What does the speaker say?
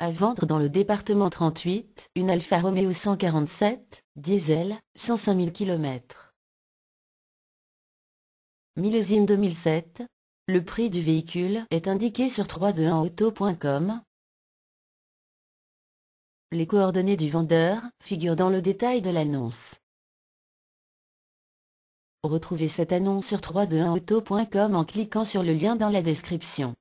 À vendre dans le département 38, une Alfa Romeo 147, diesel, 105 000 km. Millésime 2007. Le prix du véhicule est indiqué sur 321auto.com. Les coordonnées du vendeur figurent dans le détail de l'annonce. Retrouvez cette annonce sur 321auto.com en cliquant sur le lien dans la description.